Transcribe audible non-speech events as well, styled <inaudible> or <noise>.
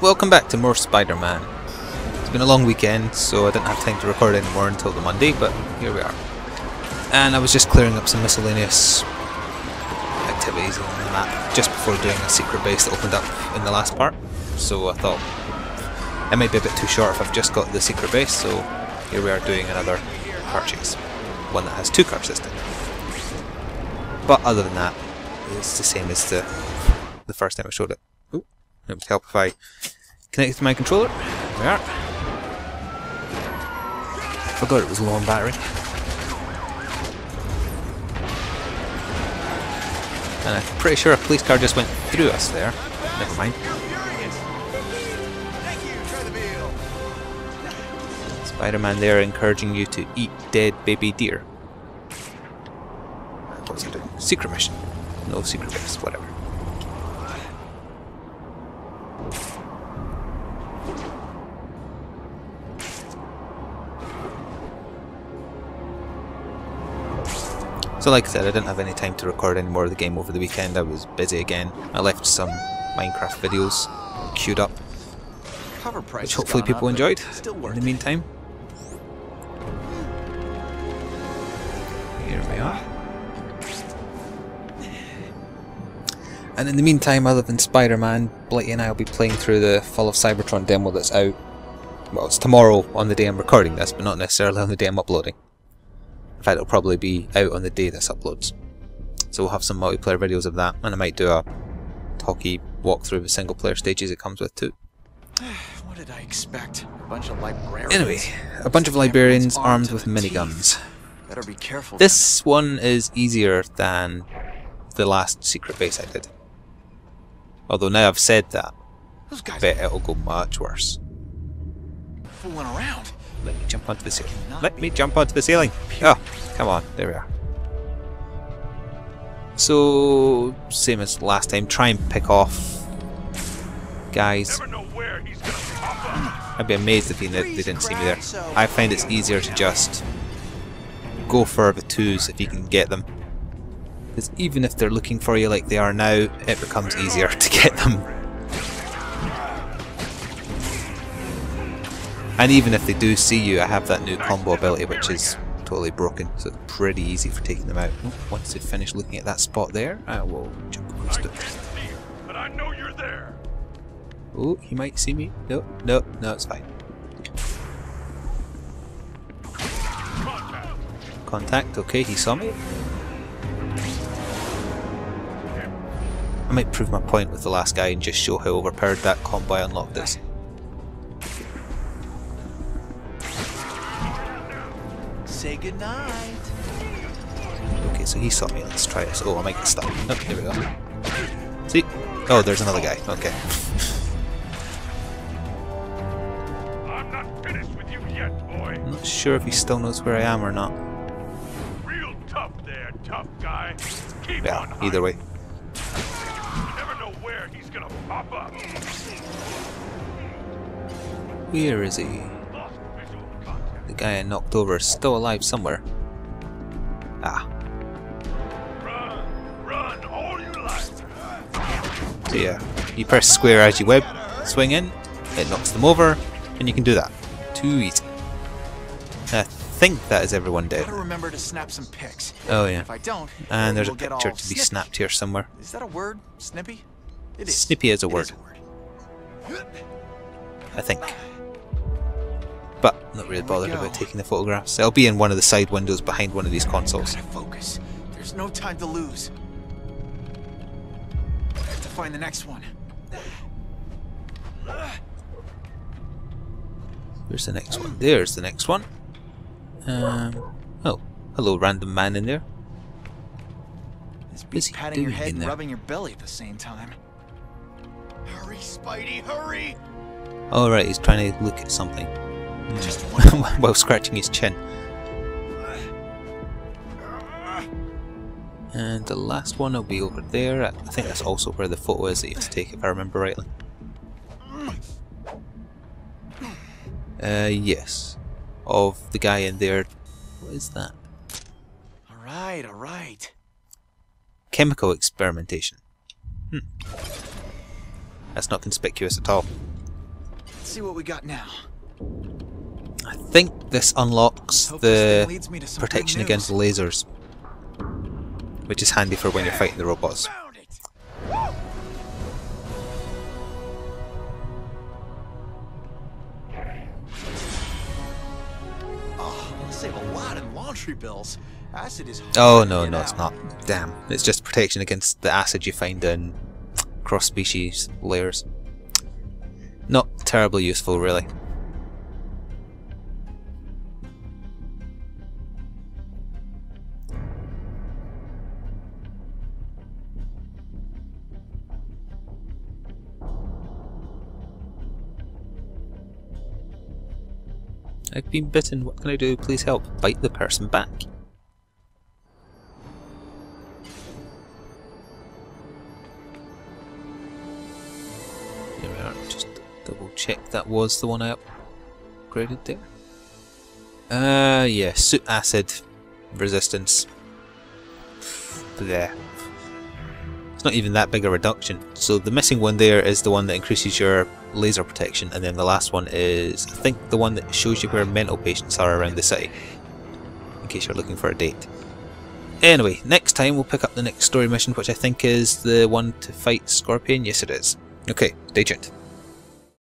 welcome back to more Spider-Man. It's been a long weekend, so I didn't have time to record anymore until the Monday, but here we are. And I was just clearing up some miscellaneous activities on the map just before doing a secret base that opened up in the last part. So I thought it might be a bit too short if I've just got the secret base, so here we are doing another car chase. One that has two car systems. But other than that, it's the same as the the first time I showed it. It would help if I connect to my controller. There we are. Oh, Forgot it was low on battery. And I'm pretty sure a police car just went through us there. Never mind. Spider-Man there encouraging you to eat dead baby deer. What was I doing? Secret mission. No secret base, whatever. So like I said, I didn't have any time to record any more of the game over the weekend. I was busy again. I left some Minecraft videos queued up, which hopefully people up, enjoyed Still in the meantime. Here we are. And in the meantime, other than Spider-Man, Blighty and I will be playing through the Fall of Cybertron demo that's out. Well, it's tomorrow on the day I'm recording this, but not necessarily on the day I'm uploading. In fact, it'll probably be out on the day this uploads. So we'll have some multiplayer videos of that, and I might do a talky walkthrough of the single player stages it comes with too. <sighs> What did I expect? A bunch of librarians. Anyway, a bunch of librarians armed with miniguns. Better be careful. This one is easier than the last secret base I did. Although now I've said that, Those I guys bet it'll go much worse. fooling around. Let me jump onto the ceiling. Let me jump onto the ceiling. Oh, come on. There we are. So, same as last time, try and pick off guys. Never know where he's gonna pop up. I'd be amazed if he, they didn't see me there. I find it's easier to just go for the twos if you can get them. Because even if they're looking for you like they are now, it becomes easier <laughs> to get them. And even if they do see you, I have that new combo ability which is totally broken, so it's pretty easy for taking them out. Oh, Once they finish looking at that spot there, I will jump across I it. Oh, he might see me. No, no, no, it's fine. Contact, okay, he saw me. I might prove my point with the last guy and just show how overpowered that combo I unlocked is. Say goodnight. Okay, so he saw me. Let's try this. Oh, I might get stuck. Oh, there we go. See? Oh, there's another guy. Okay. I'm not finished with you yet, boy. I'm not sure if he still knows where I am or not. Real tough there, tough guy. Keep Yeah, on either way. Where he's gonna pop up. Where is he? Lost visual contact. The guy I knocked over is still alive somewhere. Ah, Run, run all you like. so yeah. You press square as you web, swing in, it knocks them over, and you can do that. Too easy. I think that is everyone dead. Gotta remember to snap some pics. Oh yeah. If I don't, And there's a we'll get picture to be snippy. snapped here somewhere. Is that a word? Snippy? It is. Snippy is a word, a word. I think. But not really bothered about taking the photographs. It'll be in one of the side windows behind one of these consoles. Focus. There's no time to lose. I have to find the next one. Where's the next one? There's the next one. Um, oh, hello random man in there. This beats patting your head and rubbing your belly at the same time. Hurry, Spidey, hurry! Alright, he's trying to look at something. Just. <laughs> While scratching his chin. And the last one will be over there. I think that's also where the photo is that you have to take if I remember rightly. Uh, yes. Of the guy in there. What is that? All right, all right. Chemical experimentation. Hmm. That's not conspicuous at all. Let's see what we got now. I think this unlocks Hope the me to some good protection against lasers, which is handy for when you're fighting the robots. Oh, ah, we'll save a lot in laundry bills. Acid is. Oh no, no, it's not. Damn, it's just protection against the acid you find in cross-species layers. Not terribly useful, really. I've been bitten. What can I do? Please help. Bite the person back. Just double check that was the one I upgraded there. Uh, yeah, soot acid resistance. There. It's not even that big a reduction. So the missing one there is the one that increases your laser protection, and then the last one is, I think, the one that shows you where mental patients are around the city. In case you're looking for a date. Anyway, next time we'll pick up the next story mission, which I think is the one to fight Scorpion. Yes, it is. Okay, stay tuned.